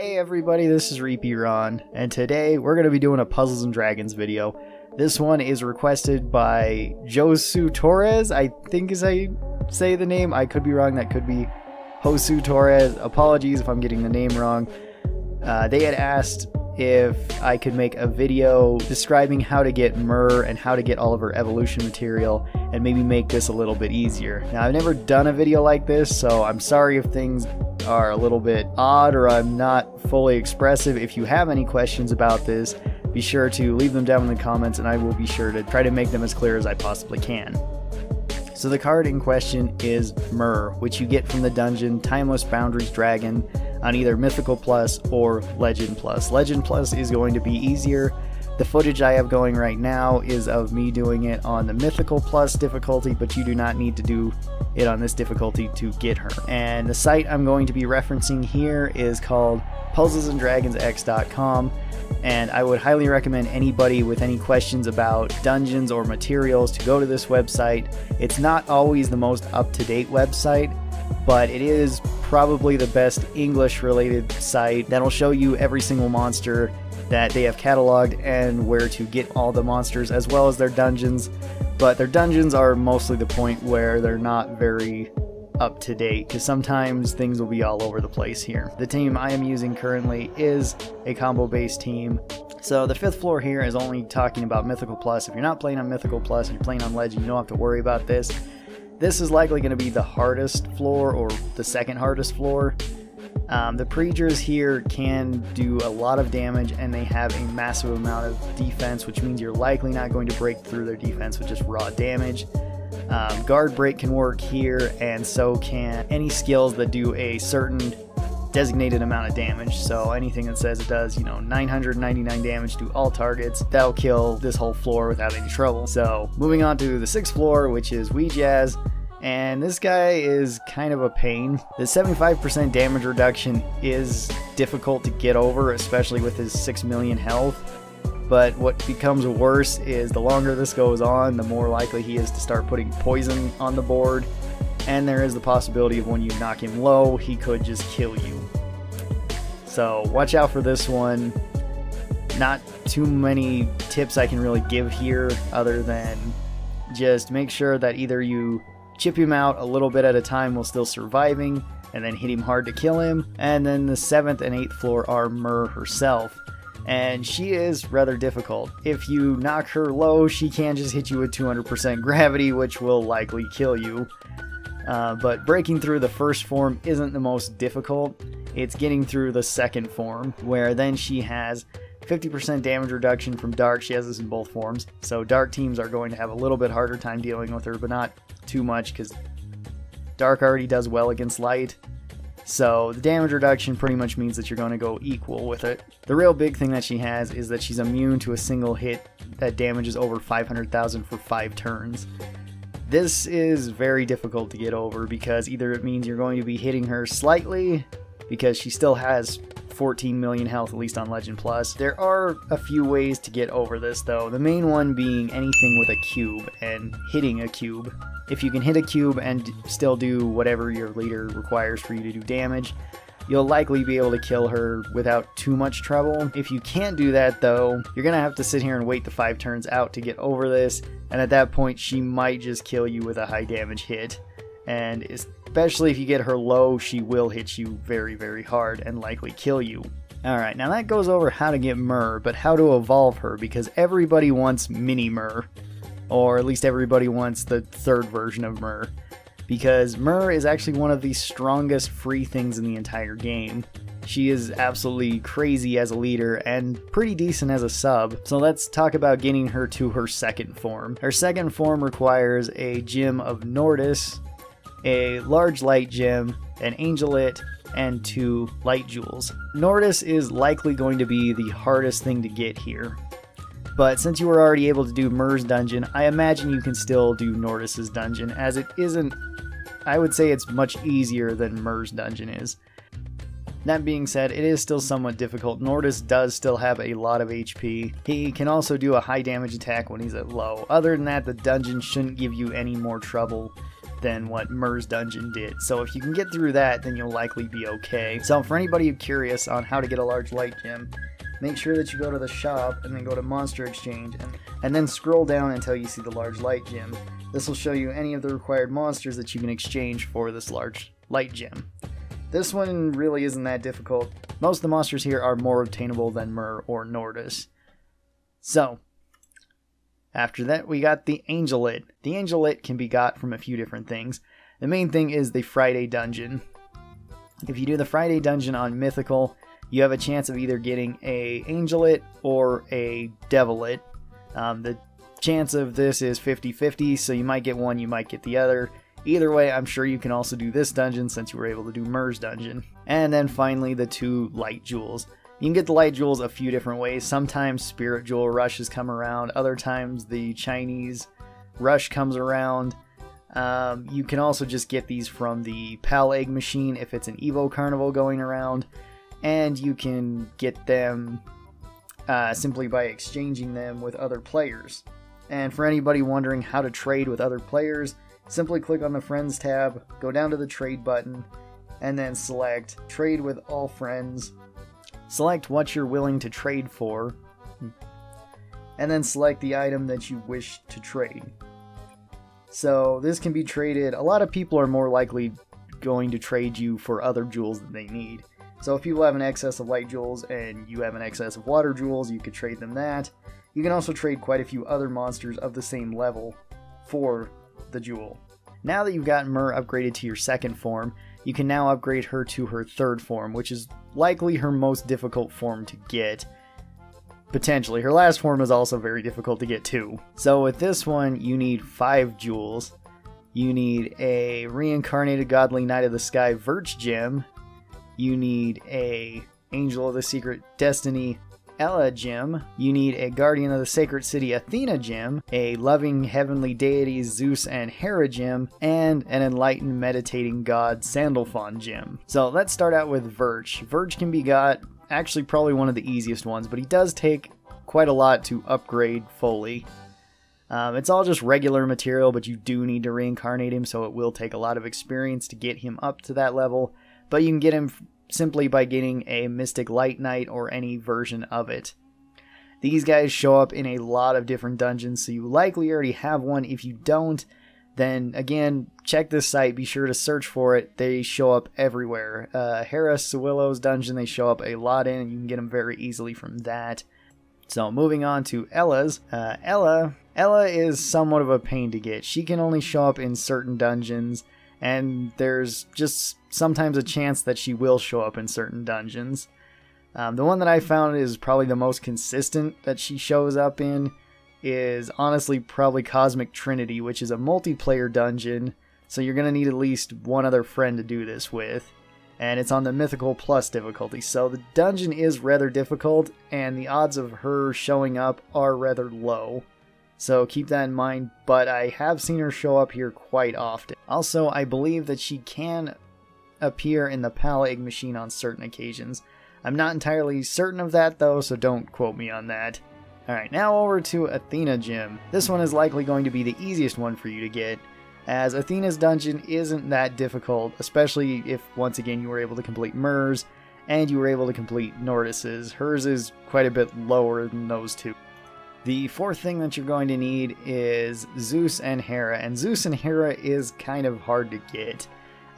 Hey everybody, this is ReapeeRon, and today we're going to be doing a Puzzles and Dragons video. This one is requested by Josu Torres, I think is how you say the name. I could be wrong, that could be Josu Torres. Apologies if I'm getting the name wrong. Uh, they had asked if I could make a video describing how to get Myr and how to get all of her evolution material and maybe make this a little bit easier. Now, I've never done a video like this, so I'm sorry if things are a little bit odd or I'm not fully expressive. If you have any questions about this, be sure to leave them down in the comments and I will be sure to try to make them as clear as I possibly can. So the card in question is Myr, which you get from the dungeon Timeless Boundaries Dragon on either Mythical Plus or Legend Plus. Legend Plus is going to be easier. The footage I have going right now is of me doing it on the Mythical Plus difficulty, but you do not need to do it on this difficulty to get her. And the site I'm going to be referencing here is called puzzlesanddragonsx.com and I would highly recommend anybody with any questions about dungeons or materials to go to this website. It's not always the most up-to-date website, but it is probably the best English related site that'll show you every single monster that they have cataloged and where to get all the monsters as well as their dungeons. But their dungeons are mostly the point where they're not very up to date because sometimes things will be all over the place here. The team I am using currently is a combo based team. So the fifth floor here is only talking about Mythical Plus. If you're not playing on Mythical Plus and you're playing on Legend, you don't have to worry about this. This is likely going to be the hardest floor or the second hardest floor. Um, the Preegers here can do a lot of damage and they have a massive amount of defense, which means you're likely not going to break through their defense with just raw damage. Um, guard break can work here, and so can any skills that do a certain designated amount of damage. So anything that says it does, you know, 999 damage to all targets, that'll kill this whole floor without any trouble. So moving on to the sixth floor, which is Weejazz. And this guy is kind of a pain. The 75% damage reduction is difficult to get over, especially with his 6 million health. But what becomes worse is the longer this goes on, the more likely he is to start putting poison on the board and there is the possibility of when you knock him low, he could just kill you. So watch out for this one. Not too many tips I can really give here other than just make sure that either you chip him out a little bit at a time while still surviving, and then hit him hard to kill him. And then the 7th and 8th floor are Myr herself. And she is rather difficult. If you knock her low, she can just hit you with 200% gravity, which will likely kill you. Uh, but breaking through the first form isn't the most difficult. It's getting through the second form, where then she has 50% damage reduction from Dark. She has this in both forms. So Dark teams are going to have a little bit harder time dealing with her, but not too much because Dark already does well against Light. So the damage reduction pretty much means that you're going to go equal with it. The real big thing that she has is that she's immune to a single hit that damages over 500,000 for 5 turns. This is very difficult to get over because either it means you're going to be hitting her slightly because she still has 14 million health, at least on Legend Plus. There are a few ways to get over this though, the main one being anything with a cube and hitting a cube. If you can hit a cube and still do whatever your leader requires for you to do damage, you'll likely be able to kill her without too much trouble. If you can't do that though, you're gonna have to sit here and wait the five turns out to get over this, and at that point she might just kill you with a high damage hit. And especially if you get her low, she will hit you very, very hard and likely kill you. Alright, now that goes over how to get Myr, but how to evolve her, because everybody wants Mini Myr. Or at least everybody wants the third version of Myr because Myr is actually one of the strongest free things in the entire game. She is absolutely crazy as a leader and pretty decent as a sub, so let's talk about getting her to her second form. Her second form requires a gem of Nordis, a large light gem, an angelet, and two light jewels. Nordis is likely going to be the hardest thing to get here. But since you were already able to do Myr's dungeon, I imagine you can still do Nordis's dungeon, as it isn't I would say it's much easier than Myr's dungeon is. That being said, it is still somewhat difficult. Nordis does still have a lot of HP. He can also do a high damage attack when he's at low. Other than that, the dungeon shouldn't give you any more trouble than what Myr's dungeon did. So if you can get through that, then you'll likely be okay. So for anybody curious on how to get a large light gem, make sure that you go to the shop and then go to Monster Exchange and, and then scroll down until you see the large light gem. This will show you any of the required monsters that you can exchange for this large light gem. This one really isn't that difficult. Most of the monsters here are more obtainable than Myr or Nordis. So, after that, we got the Angelet. The Angelet can be got from a few different things. The main thing is the Friday dungeon. If you do the Friday dungeon on Mythical, you have a chance of either getting a Angelet or a Devilet. Um, the chance of this is 50-50, so you might get one, you might get the other. Either way, I'm sure you can also do this dungeon since you were able to do Myr's dungeon. And then finally, the two light jewels. You can get the light jewels a few different ways. Sometimes spirit jewel rushes come around, other times the Chinese rush comes around. Um, you can also just get these from the Pal Egg machine if it's an Evo Carnival going around, and you can get them uh, simply by exchanging them with other players. And for anybody wondering how to trade with other players, simply click on the Friends tab, go down to the Trade button, and then select Trade with All Friends Select what you're willing to trade for, and then select the item that you wish to trade. So this can be traded, a lot of people are more likely going to trade you for other jewels that they need. So if people have an excess of light jewels and you have an excess of water jewels, you could trade them that. You can also trade quite a few other monsters of the same level for the jewel. Now that you've got Myr upgraded to your second form, you can now upgrade her to her third form, which is likely her most difficult form to get. Potentially. Her last form is also very difficult to get too. So with this one, you need 5 jewels. You need a Reincarnated Godly Knight of the Sky Virch Gem. You need a Angel of the Secret Destiny Ella gem, you need a Guardian of the Sacred City Athena gem, a Loving Heavenly Deities Zeus and Hera gem, and an Enlightened Meditating God Sandalphon gem. So let's start out with Virch. Virch can be got, actually probably one of the easiest ones, but he does take quite a lot to upgrade fully. Um, it's all just regular material, but you do need to reincarnate him, so it will take a lot of experience to get him up to that level. But you can get him simply by getting a Mystic Light Knight or any version of it. These guys show up in a lot of different dungeons, so you likely already have one. If you don't, then again, check this site. Be sure to search for it. They show up everywhere. Uh, Hera Sawillo's dungeon, they show up a lot in, and you can get them very easily from that. So moving on to Ella's. Uh, Ella, Ella is somewhat of a pain to get. She can only show up in certain dungeons and there's just sometimes a chance that she will show up in certain dungeons. Um, the one that I found is probably the most consistent that she shows up in is honestly probably Cosmic Trinity, which is a multiplayer dungeon, so you're going to need at least one other friend to do this with. And it's on the Mythical Plus difficulty, so the dungeon is rather difficult, and the odds of her showing up are rather low. So keep that in mind, but I have seen her show up here quite often. Also, I believe that she can appear in the Pal Egg machine on certain occasions. I'm not entirely certain of that though, so don't quote me on that. Alright, now over to Athena Gem. This one is likely going to be the easiest one for you to get, as Athena's dungeon isn't that difficult, especially if once again you were able to complete Myr's, and you were able to complete Nordis's. Hers is quite a bit lower than those two. The fourth thing that you're going to need is Zeus and Hera, and Zeus and Hera is kind of hard to get,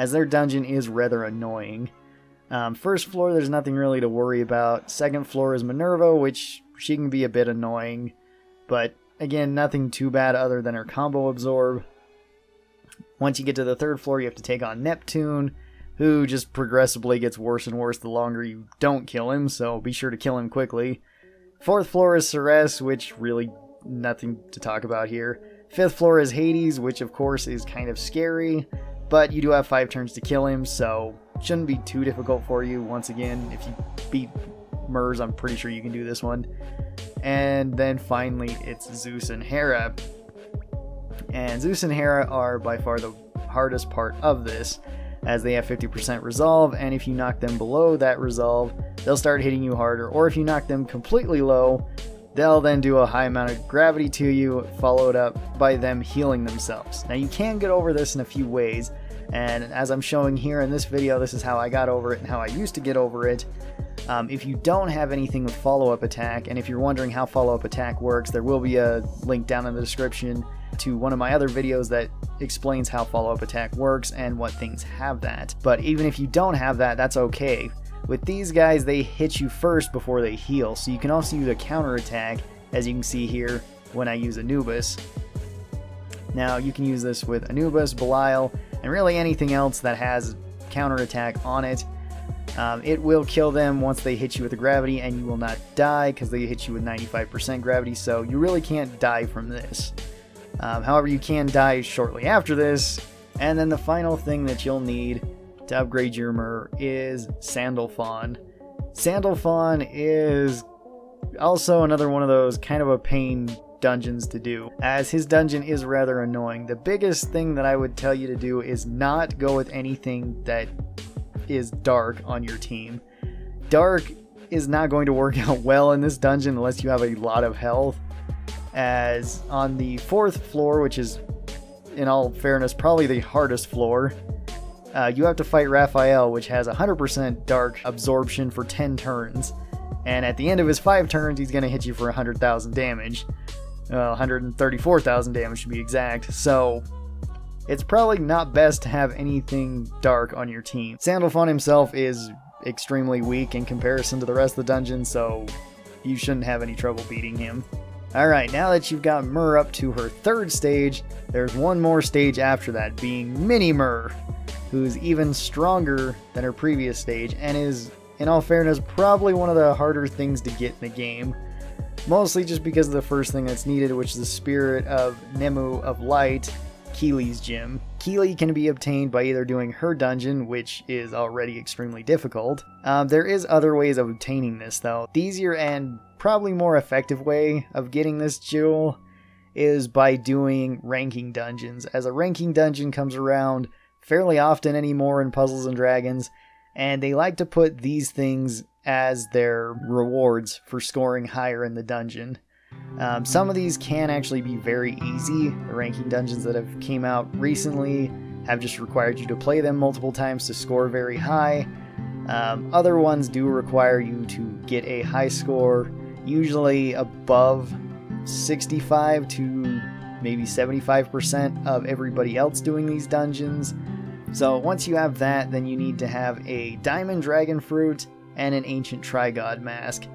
as their dungeon is rather annoying. Um, first floor, there's nothing really to worry about. Second floor is Minerva, which she can be a bit annoying, but again, nothing too bad other than her combo absorb. Once you get to the third floor, you have to take on Neptune, who just progressively gets worse and worse the longer you don't kill him, so be sure to kill him quickly. Fourth floor is Ceres, which really nothing to talk about here. Fifth floor is Hades, which of course is kind of scary, but you do have five turns to kill him, so shouldn't be too difficult for you. Once again, if you beat Myr's, I'm pretty sure you can do this one. And then finally, it's Zeus and Hera. And Zeus and Hera are by far the hardest part of this, as they have 50% resolve, and if you knock them below that resolve, they'll start hitting you harder. Or if you knock them completely low, They'll then do a high amount of gravity to you, followed up by them healing themselves. Now you can get over this in a few ways, and as I'm showing here in this video, this is how I got over it and how I used to get over it. Um, if you don't have anything with follow-up attack, and if you're wondering how follow-up attack works, there will be a link down in the description to one of my other videos that explains how follow-up attack works and what things have that. But even if you don't have that, that's okay. With these guys, they hit you first before they heal, so you can also use a counter attack, as you can see here when I use Anubis. Now, you can use this with Anubis, Belial, and really anything else that has counter attack on it. Um, it will kill them once they hit you with the gravity, and you will not die because they hit you with 95% gravity, so you really can't die from this. Um, however, you can die shortly after this, and then the final thing that you'll need to upgrade your Myr is Sandalphon. Sandalphon is also another one of those kind of a pain dungeons to do, as his dungeon is rather annoying. The biggest thing that I would tell you to do is not go with anything that is dark on your team. Dark is not going to work out well in this dungeon unless you have a lot of health, as on the fourth floor, which is in all fairness probably the hardest floor, uh, you have to fight Raphael, which has 100% dark absorption for 10 turns. And at the end of his 5 turns, he's going to hit you for 100,000 damage. Uh, 134,000 damage to be exact. So, it's probably not best to have anything dark on your team. Sandalphon himself is extremely weak in comparison to the rest of the dungeon, so you shouldn't have any trouble beating him. Alright, now that you've got Myr up to her third stage, there's one more stage after that, being Mini Myr who's even stronger than her previous stage and is, in all fairness, probably one of the harder things to get in the game. Mostly just because of the first thing that's needed, which is the spirit of Nemu of Light, Keely's gem. Keely can be obtained by either doing her dungeon, which is already extremely difficult. Um, there is other ways of obtaining this though. The easier and probably more effective way of getting this jewel is by doing ranking dungeons. As a ranking dungeon comes around, fairly often anymore in Puzzles and Dragons, and they like to put these things as their rewards for scoring higher in the dungeon. Um, some of these can actually be very easy. The ranking dungeons that have came out recently have just required you to play them multiple times to score very high. Um, other ones do require you to get a high score, usually above 65 to maybe 75% of everybody else doing these dungeons. So once you have that, then you need to have a Diamond Dragon Fruit and an Ancient Trigod Mask.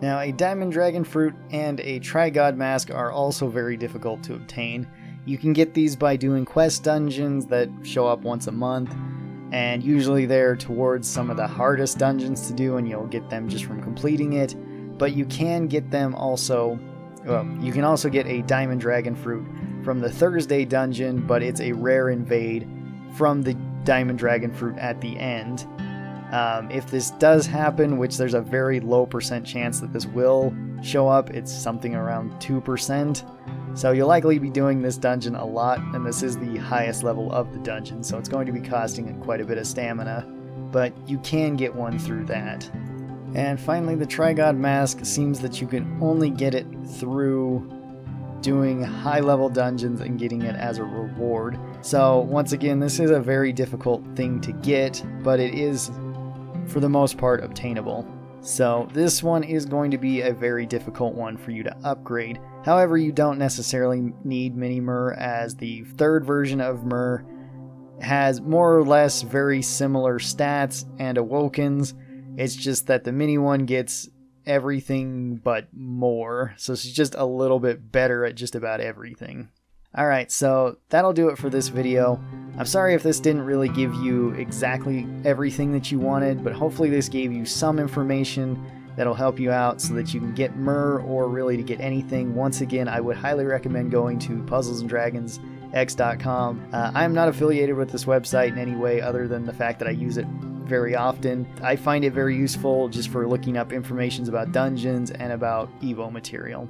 Now, a Diamond Dragon Fruit and a Trigod Mask are also very difficult to obtain. You can get these by doing quest dungeons that show up once a month, and usually they're towards some of the hardest dungeons to do, and you'll get them just from completing it. But you can get them also well, you can also get a Diamond Dragon Fruit from the Thursday dungeon, but it's a rare invade from the Diamond Dragon Fruit at the end. Um, if this does happen, which there's a very low percent chance that this will show up, it's something around 2%. So you'll likely be doing this dungeon a lot, and this is the highest level of the dungeon, so it's going to be costing quite a bit of stamina, but you can get one through that. And finally, the Trigod Mask seems that you can only get it through doing high level dungeons and getting it as a reward. So, once again, this is a very difficult thing to get, but it is, for the most part, obtainable. So, this one is going to be a very difficult one for you to upgrade. However, you don't necessarily need Mini Myr, as the third version of Myr has more or less very similar stats and awokens it's just that the mini one gets everything but more. So she's just a little bit better at just about everything. Alright, so that'll do it for this video. I'm sorry if this didn't really give you exactly everything that you wanted, but hopefully this gave you some information that'll help you out so that you can get Myr or really to get anything. Once again, I would highly recommend going to puzzlesanddragonsx.com. Uh, I'm not affiliated with this website in any way other than the fact that I use it very often. I find it very useful just for looking up informations about dungeons and about Evo material.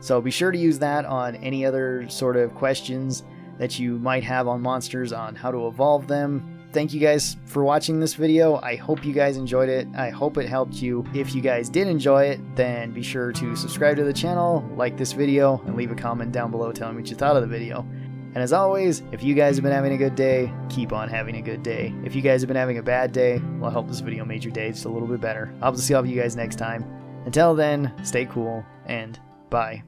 So be sure to use that on any other sort of questions that you might have on monsters on how to evolve them. thank you guys for watching this video. I hope you guys enjoyed it. I hope it helped you. If you guys did enjoy it, then be sure to subscribe to the channel, like this video, and leave a comment down below telling me what you thought of the video. And as always, if you guys have been having a good day, keep on having a good day. If you guys have been having a bad day, well, I hope this video made your day just a little bit better. I'll see all of you guys next time. Until then, stay cool, and Bye.